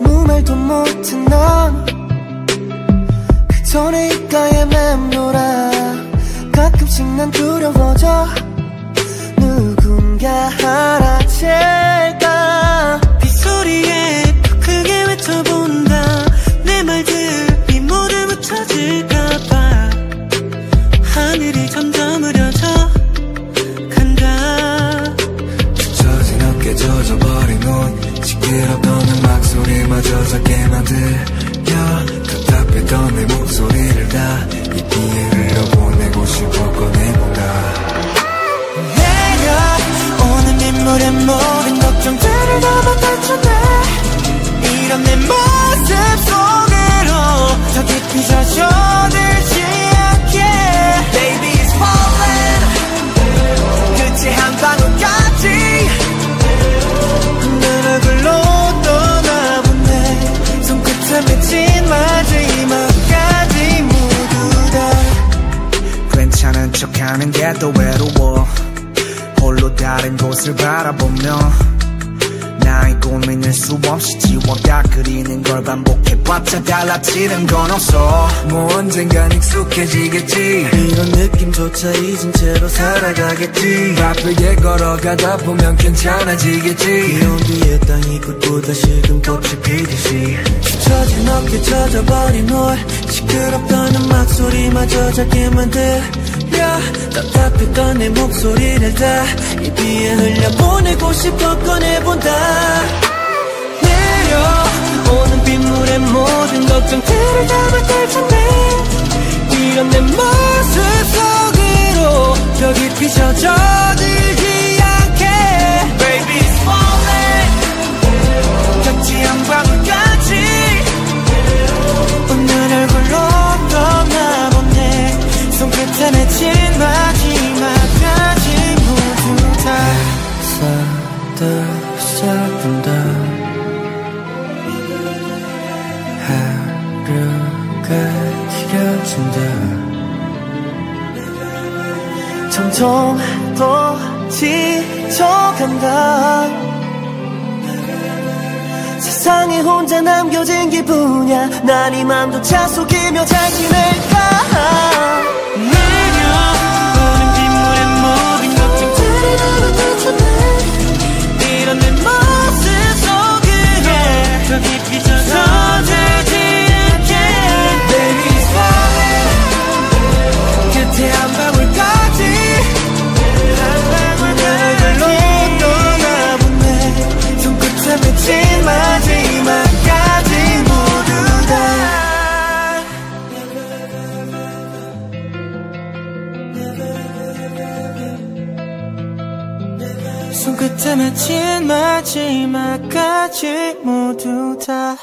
못한 넌내 입가에 맴돌아. 가끔씩 난 두려워져. 누군가 알아챌까? 빗소리에 더 크게 외쳐본다. 내 말들이 모두 묻혀질까봐. 하늘이 점점 흐려져 간다. 젖은 어깨 젖어버린 옷 시끄럽던 음악소리마저 작게 만들려. 답답했던 내 목소리를 다이 비에 흘려보내고 싶어 꺼내본다 내려오는 빗물에 모든 걱정들을 담아 떨쳐내 이런 내 모습 속으로 더 깊이 젖어 척하는 게또 외로워. 홀로 다른 곳을 바라보며 나의 고민을 수없이 지워가 그리는 걸 반복해봤자 달라지는 건 없어. 뭐 언젠간 익숙해지겠지. 이런 느낌조차 잊은 채로 살아가겠지. 바쁘게 걸어가다 보면 괜찮아지겠지. 비온 뒤에 땅이 굳고 다시금 꽃이 피듯이. 젖은 어깨 젖어버린 홀. 시끄럽던 음악 소리마저 작게 만들려 답답했던 내 목소리를 다이 비에 흘려보내고 싶어 꺼내본다. 내려오는 빗물에 모든 걱정들을 담아 떨쳐내 서도 시작된다 하루가 길어진다 점점 더 지쳐간다. 세상에 혼자 남겨진 기분이야. 난이 맘조차 속이며 잘 지낼까 손끝에 맺힌 마지막까지 모두 다